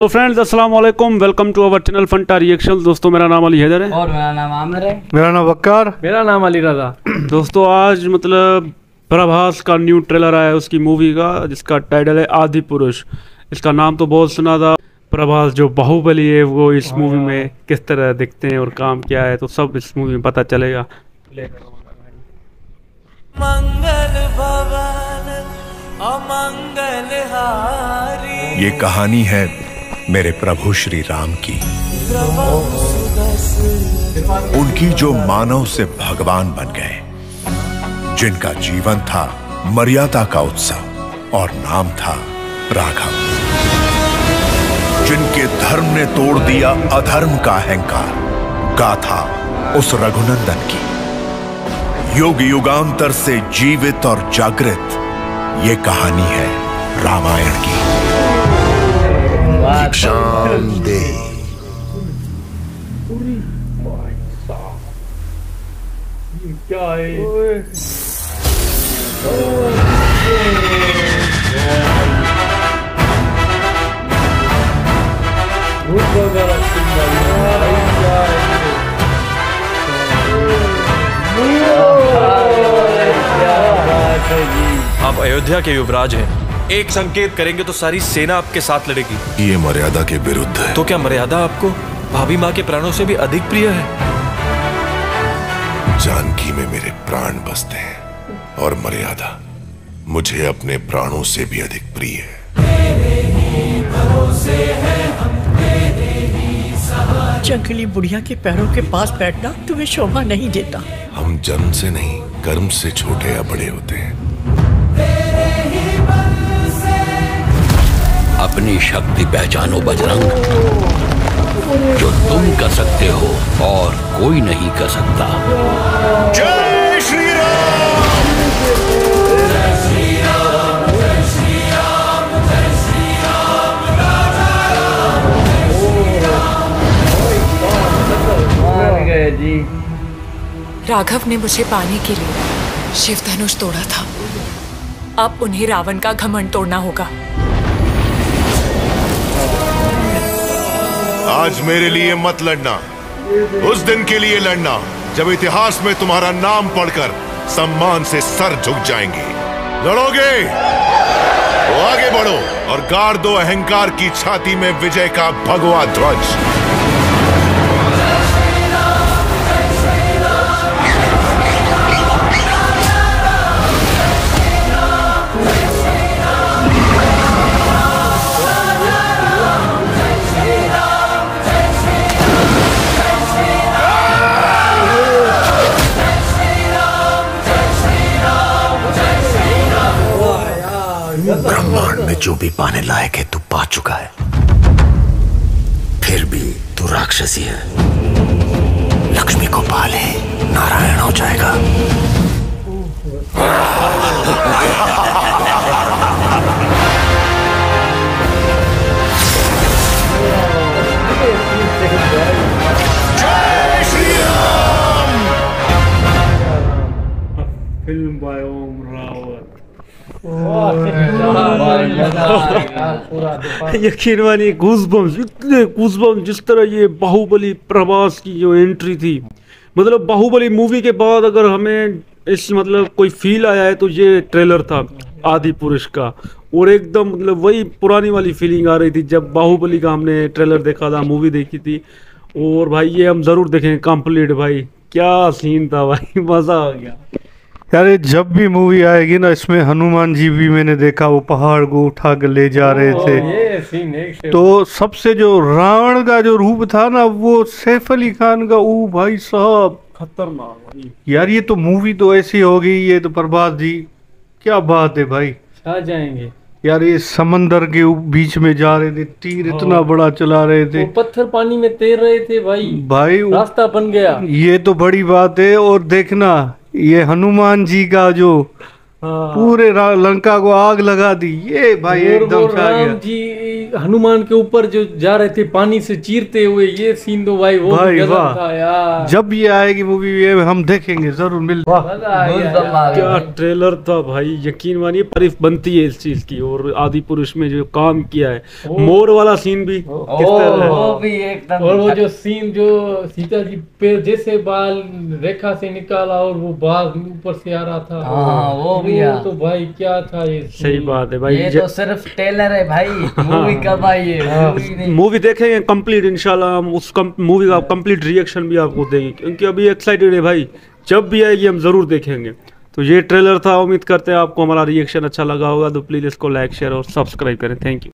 तो फ्रेंड्स अस्सलाम वालेकुम। Welcome to our channel Fanta reaction दोस्तों मेरा नाम अली हैदर है। और मेरा नाम आमिर है। मेरा नाम वक्कार। मेरा नाम अली रजा। दोस्तों आज मतलब प्रभास का न्यू ट्रेलर आया है उसकी मूवी का जिसका टाइटल है आदि पुरुष। इसका नाम तो बहुत सुना था। प्रभास जो बाहुबली है वो इस मूवी में किस तरह दिखते हैं और काम क्या है तो सब इस मूवी में पता चलेगा। मंगल भवन अमंगल हारी। ये कहानी है मेरे प्रभु श्री राम की। उनकी जो मानव से भगवान बन गए, जिनका जीवन था मर्यादा का उत्सव और नाम था राघव। जिनके धर्म ने तोड़ दिया अधर्म का अहंकार, गाथा उस रघुनंदन की। युग युगांतर से जीवित और जागृत ये कहानी है रामायण की। शाम दे क्या आप अयोध्या के युवराज हैं। एक संकेत करेंगे तो सारी सेना आपके साथ लड़ेगी। ये मर्यादा के विरुद्ध है। तो क्या मर्यादा आपको भाभी माँ के प्राणों से भी अधिक प्रिय है? जानकी में मेरे प्राण बसते हैं और मर्यादा मुझे अपने प्राणों से भी अधिक प्रिय है। जंगली बुढ़िया के पैरों के पास बैठना तुम्हें शोभा नहीं देता। हम जन्म से नहीं कर्म से छोटे या बड़े होते हैं। अपनी शक्ति पहचानो बजरंग। जो तुम कर सकते हो और कोई नहीं कर सकता। जय श्री जी राघव ने मुझे पाने के लिए शिव धनुष तोड़ा था। अब उन्हें रावण का घमंड तोड़ना होगा। आज मेरे लिए मत लड़ना। उस दिन के लिए लड़ना, जब इतिहास में तुम्हारा नाम पढ़कर सम्मान से सर झुक जाएँगे। लड़ोगे? तो आगे बढ़ो और गाड़ दो अहंकार की छाती में विजय का भगवा ध्वज। जो भी पाने लायक है, तू पा चुका है। फिर भी तू राक्षसी है। लक्ष्मी को पाले नारायण हो जाएगा। Film by Om Raut. यकीन मानिए गूजबम्स, इतने गूजबम्स जिस तरह ये बाहुबली प्रभास की जो एंट्री थी। मतलब बाहुबली मूवी के बाद अगर हमें इस मतलब कोई फील आया है तो ये ट्रेलर था, आदि पुरुष का। और एकदम मतलब वही पुरानी वाली फीलिंग आ रही थी, जब बाहुबली का हमने ट्रेलर देखा था मूवी देखी थी। और भाई ये हम ज़रूर देखेंगे कंप्लीट भाई। क्या सीन था भाई, मज़ा आ गया। यार जब भी मूवी आएगी ना इसमें हनुमान जी भी मैंने देखा वो पहाड़ को उठा कर ले जा रहे थे। तो सबसे जो रावण का जो रूप था ना वो सैफ अली खान का ओ भाई साहब। खतरनाक यार ये तो मूवी तो ऐसी होगी ये तो प्रभात जी। क्या बात है भाई। छा जाएँगे। यार ये समंदर के बीच में जा रहे थे तीर इतना बड़ा चला रहे थे। वो पत्थर पानी में तैर रहे थे भाई। भाई रास्ता बन गया। ये तो बड़ी बात है और देखना ये हनुमान जी का जो। पूरे लंका को आग लगा दी। ये भाई एकदम राम जी हनुमान के ऊपर जो जा रहे थे पानी से चीरते हुए ये सीन तो भाई वो भाई था यार। जब ये आएगी मूवी ये हम देखेंगे ज़रूर मिल यार। क्या ट्रेलर था भाई यकीन मानिए तारीफ़ बनती है इस चीज़ की और आदि पुरुष में जो काम किया है। मोर वाला सीन भी किस तरह? वो भी एकदम और वो जो सीन जो सीता जी पे जैसे बाल रेखा से निकाला और वो बाल ऊपर से आ रहा था। हाँ, वो है। तो भाई क्या था ये सही बात है भाई ये तो सिर्फ़ टेलर है भाई मूवी कब आई है। मूवी देखेंगे कंप्लीट इंशाल्लाह हम उस मूवी का कंप्लीट रिएक्शन भी आपको देंगे क्योंकि अभी एक्साइटेड है भाई। जब भी आएगी हम ज़रूर देखेंगे। तो ये ट्रेलर था उम्मीद करते हैं आपको हमारा रिएक्शन अच्छा लगा होगा तो प्लीज़ इसको लाइक शेयर और सब्सक्राइब करें। Thank you